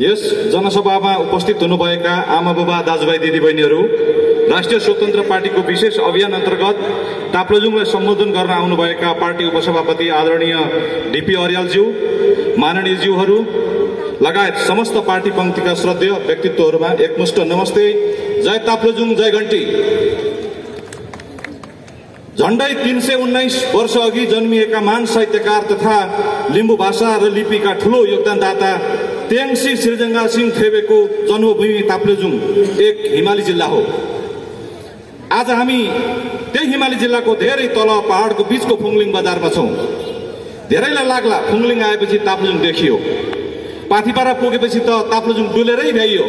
यस जनसभामा उपस्थित हुनुभएका आमा बुबा दाजुभाइ दिदीबहिनीहरू राष्ट्रिय स्वतन्त्र पार्टीको विशेष अभियान अन्तर्गत ताप्लेजुङलाई सम्बोधन गर्न आउनुभएका पार्टी उपसभापति आदरणीय डिपी अर्यालज्यू माननीयज्यूहरू लगायत समस्त पार्टी पङ्क्तिका श्रद्धेय व्यक्तित्वहरूमा एकमुष्ट नमस्ते। जय ताप्लेजुङ जय घन्टी। झण्डै तिन सय उन्नाइस वर्ष अघि जन्मिएका मान साहित्यकार तथा लिम्बू भाषा र लिपिका ठुलो योगदानदाता तेङसी श्रीजङ्गा सिंह थेबेको जन्मभूमि ताप्लेजुङ एक हिमाली जिल्ला हो। आज हामी त्यही हिमाली जिल्लाको धेरै तल पहाडको बिचको फुङलिङ बजारमा छौँ। धेरैलाई लाग्ला फुङलिङ आएपछि ताप्लेजुङ देखियो। पाथिपारा पुगेपछि त ताप्लेजुङ डुलेरै भ्याइयो।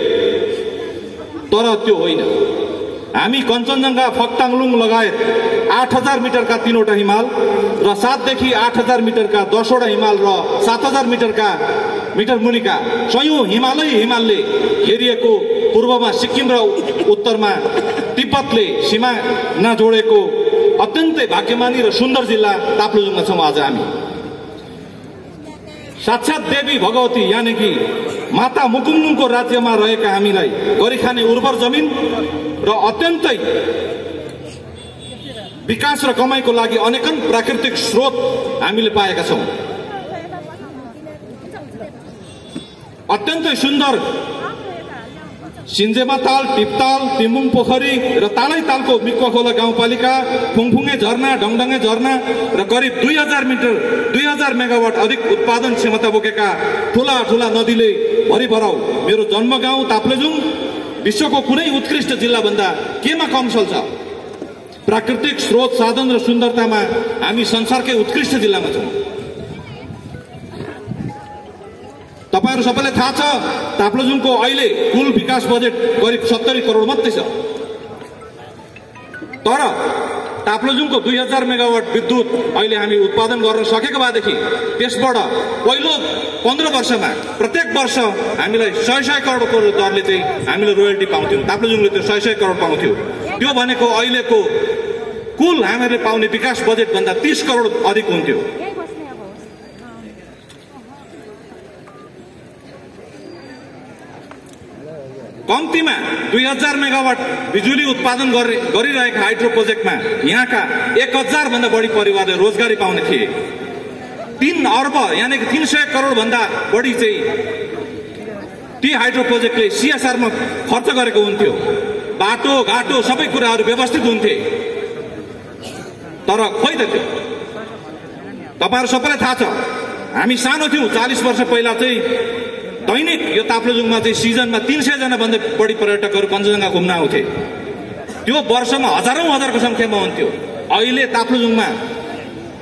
तर त्यो होइन। हामी कञ्चनजङ्घा फक्ताङलुङ लगायत आठ हजार मिटरका तिनवटा हिमाल र सातदेखि आठ हजार मिटरका दसवटा हिमाल र सात हजार मिटरका मिटर मुनिका सयौँ हिमालय हिमालले घेरिएको पूर्वमा सिक्किम र उत्तरमा तिब्बतले सिमा नजोडेको अत्यन्तै भाग्यमानी र सुन्दर जिल्ला ताप्लेजुङमा छौँ आज हामी। साक्षात देवी भगवती यानि कि माता मुकुङलुङको राज्यमा रहेका हामीलाई गरिखाने उर्वर जमिन र अत्यन्तै विकास र कमाइको लागि अनेकन प्राकृतिक स्रोत हामीले पाएका छौँ। अत्यन्तै सुन्दर सिन्जेमा ताल टिपताल तिम्बुङ पोखरी र तालै तालको मिक्वा खोला गाउँपालिका फुङफुङे झरना ढङढङ्गे झरना र करिब दुई हजार मिटर दुई हजार मेगावाट अधिक उत्पादन क्षमता बोकेका ठुला ठुला नदीले भरिभराउ मेरो जन्म गाउँ ताप्लेजुङ विश्वको कुनै उत्कृष्ट जिल्लाभन्दा केमा कम चल्छ प्राकृतिक स्रोत साधन र सुन्दरतामा हामी संसारकै उत्कृष्ट जिल्लामा छौँ तपाईँहरू सबैलाई थाहा छ ताप्लेजुङको अहिले कुल विकास बजेट करिब सत्तरी करोड मात्रै छ। तर ताप्लेजुङको दुई हजार मेगावाट विद्युत अहिले हामी उत्पादन गर्न सकेको भएदेखि त्यसबाट पहिलो पन्ध्र वर्षमा प्रत्येक वर्ष हामीलाई सय सय करोडको दरले चाहिँ हामीले रोयल्टी पाउँथ्यौँ। ताप्लेजुङले त्यो सय सय करोड पाउँथ्यो। त्यो भनेको अहिलेको कुल हामीले पाउने विकास बजेटभन्दा तिस करोड अधिक हुन्थ्यो। कम्तीमा दुई हजार मेगावाट बिजुली उत्पादन गरे गरिरहेका हाइड्रो प्रोजेक्टमा यहाँका एक हजारभन्दा बढी परिवारले रोजगारी पाउने थिए। तिन अर्ब यानि कि तिन सय करोडभन्दा बढी चाहिँ ती हाइड्रो प्रोजेक्टले सिएसआरमा खर्च गरेको हुन्थ्यो। बाटो घाटो सबै कुराहरू व्यवस्थित हुन्थे। तर खोइ त त्यो। तपाईँहरू सबैलाई थाहा छ हामी सानो थियौँ चालिस वर्ष पहिला चाहिँ दैनिक यो ताप्लेजुङमा चाहिँ सिजनमा तिन सयजना भन्दा बढी पर्यटकहरू कञ्चनजङ्घा घुम्न आउँथे। त्यो वर्षमा हजारौँ हजारको सङ्ख्यामा हुन्थ्यो। अहिले ताप्लेजुङमा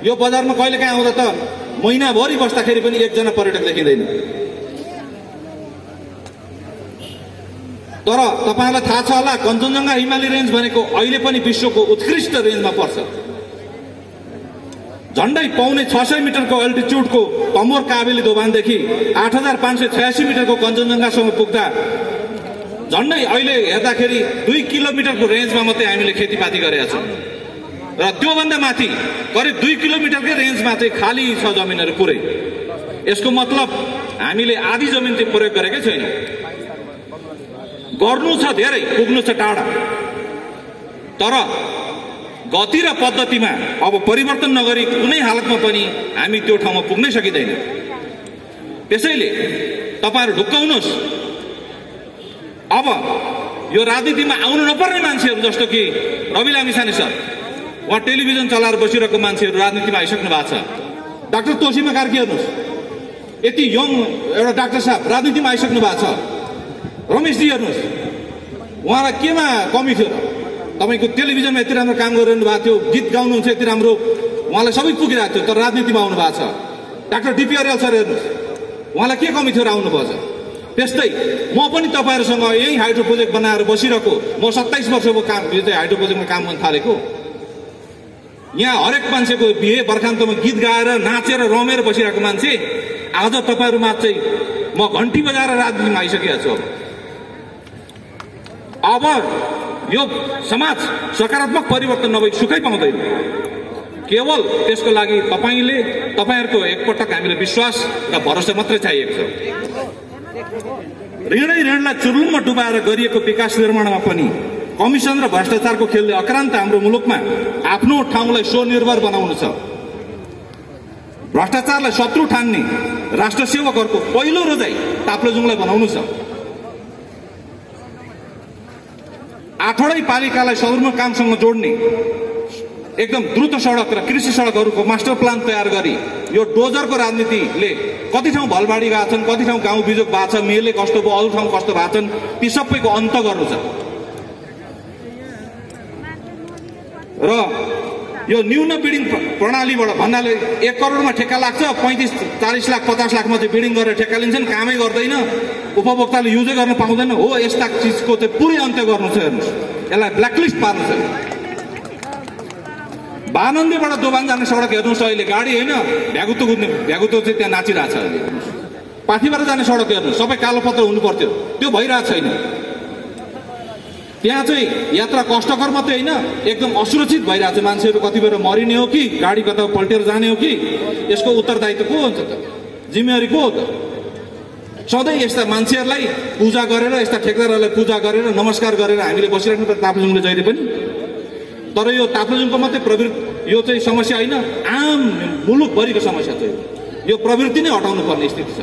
यो बजारमा कहिलेकाहीँ आउँदा त महिनाभरि बस्दाखेरि पनि एकजना पर्यटक देखिँदैन। तर तपाईँहरूलाई थाहा छ होला कञ्चनजङ्घा हिमाली रेन्ज भनेको अहिले पनि विश्वको उत्कृष्ट रेन्जमा पर्छ। झन्डै पाउने छ सय मिटरको अल्टिच्युडको तमोर काबेली दोभानदेखि आठ हजार पाँच सय छयासी मिटरको कञ्चनजङ्घासम्म पुग्दा झन्डै अहिले हेर्दाखेरि दुई किलोमिटरको रेन्जमा मात्रै हामीले खेतीपाती गरेका छौँ। र त्योभन्दा माथि करिब दुई किलोमिटरकै रेन्जमा चाहिँ खाली छ जमिनहरू पुरै। यसको मतलब हामीले आधी जमिन चाहिँ प्रयोग गरेकै छैनौँ। गर्नु छ धेरै पुग्नु छ टाढा। तर गति र पद्धतिमा अब परिवर्तन नगरी कुनै हालतमा पनि हामी त्यो ठाउँमा पुग्नै सकिँदैन। त्यसैले तपाईँहरू ढुक्काउनुहोस् अब यो राजनीतिमा आउनु नपर्ने मान्छेहरू जस्तो कि रवि लामिसाने सर उहाँ टेलिभिजन चलाएर बसिरहेको मान्छेहरू राजनीतिमा आइसक्नु भएको छ। डाक्टर तोसीमा कार्की हेर्नुहोस्। यति यङ एउटा डाक्टर साहब राजनीतिमा आइसक्नु भएको छ। रमेशजी हेर्नुहोस्। उहाँलाई केमा कमी थियो तपाईँको टेलिभिजनमा यति राम्रो काम गरिरहनु भएको थियो गीत गाउनुहुन्छ यति राम्रो उहाँलाई सबै पुगिरहेको थियो तर राजनीतिमा आउनु भएको छ। डाक्टर डिपी अर्याल सर हेर्नुहोस् उहाँलाई के कमी थियो र आउनुपर्छ त्यस्तै म पनि तपाईँहरूसँग यही हाइड्रो प्रोजेक्ट बनाएर बसिरहेको म सत्ताइस वर्षको काम यो चाहिँ हाइड्रो प्रोजेक्टमा काम गर्न थालेको। यहाँ हरेक मान्छेको बिहे बर्खान्तमा गीत गाएर नाचेर रमेर बसिरहेको मान्छे आज तपाईँहरूमा चाहिँ म घन्टी बजाएर राजनीतिमा आइसकेको छु अब यो समाज सकारात्मक परिवर्तन नभई सुखै पाउँदैन। केवल त्यसको लागि तपाईँले तपाईँहरूको एकपटक हामीले विश्वास र भरोसा मात्रै चाहिएको छ। ऋणै ऋणलाई चुर्लुममा डुबाएर गरिएको विकास निर्माणमा पनि कमिसन र भ्रष्टाचारको खेलले अक्रान्त हाम्रो मुलुकमा आफ्नो ठाउँलाई स्वनिर्भर बनाउनु छ। भ्रष्टाचारलाई शत्रु ठान्ने राष्ट्र सेवकहरूको पहिलो रोजाइ ताप्लेजुङलाई बनाउनु छ। आठवटै पालिकालाई सदरमुकामसँग जोड्ने एकदम द्रुत सडक र कृषि सडकहरूको मास्टर प्लान तयार गरी यो डोजरको राजनीतिले कति ठाउँ भलबाडी गएको छन् कति ठाउँ गाउँ बिजोग भएको छ मेले कस्तो भयो अरू ठाउँ कस्तो भएको छन् ती सबैको अन्त गर्नु छ। र यो न्यून बिडिङ प्रणालीबाट भन्नाले एक करोडमा ठेक्का लाग्छ पैँतिस चालिस लाख पचास लाखमा चाहिँ बिडिङ गरेर ठेक्का लिन्छन् कामै गर्दैन उपभोक्ताले युजै गर्न पाउँदैन। हो यस्ता चिजको चाहिँ पुरै अन्त्य गर्नु छ हेर्नुहोस्। यसलाई ब्ल्याकलिस्ट पार्नु छ। बानन्दीबाट दोबान जाने सडक हेर्नुहोस् अहिले गाडी होइन? भ्यागुतो कुद्ने भ्यागुतो चाहिँ त्यहाँ नाचिरहेको छ अहिले। पाथिबाट जाने सडक हेर्नुहोस्। सबै कालो पत्र हुनु पर्थ्यो त्यो भइरहेको छैन। त्यहाँ चाहिँ यात्रा कष्टकर मात्रै होइन एकदम असुरक्षित भइरहेको छ। मान्छेहरू कति बेर मरिने हो कि गाडी कता पल्टेर जाने हो कि यसको उत्तरदायित्व को हुन्छ त? जिम्मेवारी को हो त? सधैँ यस्ता मान्छेहरूलाई पूजा गरेर यस्ता ठेकदारहरूलाई पूजा गरेर नमस्कार गरेर हामीले बसिराख्नु पर्छ ताप्लेजुङले जहिले पनि। तर यो ताप्लेजुङको मात्रै प्रवृत्ति यो चाहिँ समस्या होइन आम मुलुकभरिको समस्या चाहिँ यो प्रवृत्ति नै हटाउनु पर्ने स्थिति छ।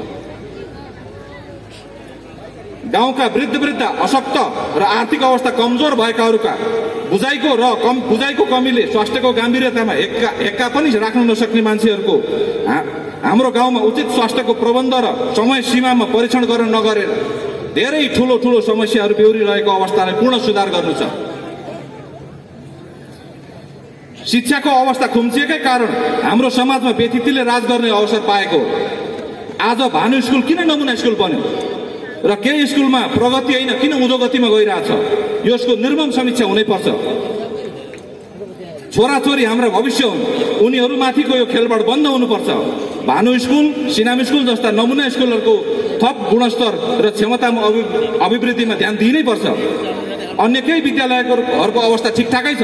गाउँका वृद्ध वृद्ध अशक्त र आर्थिक अवस्था कमजोर भएकाहरूका बुझाइको र कम बुझाइको कमीले स्वास्थ्यको गम्भीरतामा हेक्का हेक्का पनि राख्न नसक्ने मान्छेहरूको हाम्रो गाउँमा उचित स्वास्थ्यको प्रबन्ध र समय सीमामा परीक्षण गर्न नगरेर धेरै ठुलो ठुलो समस्याहरू बेहोरिरहेको अवस्थालाई पूर्ण सुधार गर्नु छ शिक्षाको अवस्था खुम्चिएकै कारण हाम्रो समाजमा व्यतिथिले राज गर्ने अवसर पाएको। आज भानु स्कुल किन नमुना स्कुल बन्यो र केही स्कुलमा प्रगति होइन किन उदोगतिमा गइरहेछ? यसको निर्मम समीक्षा हुनैपर्छ। छोराछोरी हाम्रा भविष्य हुन्। उनीहरूमाथिको यो खेलबाट बन्द हुनुपर्छ। भानु स्कुल सिनाम स्कुल जस्ता नमुना स्कुलहरूको थप गुणस्तर र क्षमतामा अभि- अभिवृद्धिमा ध्यान दिनै पर्छ अन्य केही विद्यालयहरूको अवस्था ठिकठाकै छ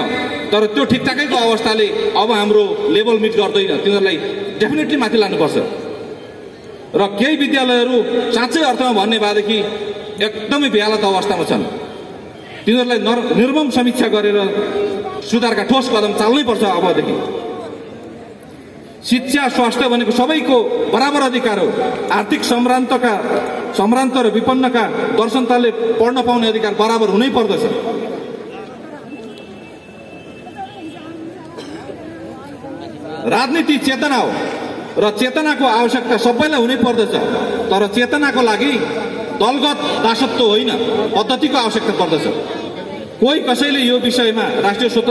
तर त्यो ठिकठाकैको अवस्थाले अब हाम्रो लेभल मिट गर्दैन। तिनीहरूलाई डेफिनेटली माथि लानुपर्छ। र केही विद्यालयहरू साँच्चै अर्थमा भन्ने भएदेखि एकदमै बेहालत अवस्थामा छन्। तिनीहरूलाई नर निर्मम समीक्षा गरेर सुधारका ठोस कदम चाल्नै पर्छ अबदेखि। शिक्षा स्वास्थ्य भनेको सबैको बराबर अधिकार हो। आर्थिक सम्भ्रान्तका सम्भ्रान्त र विपन्नका दर्शनताले पढ्न पाउने अधिकार बराबर हुनै पर्दछ। राजनीति चेतना हो। र चेतनाको आवश्यकता सबैलाई हुनै पर्दछ। तर चेतनाको लागि दलगत दासत्व होइन पद्धतिको आवश्यकता पर्दछ। कोही कसैले यो विषयमा राष्ट्रिय स्वतन्त्र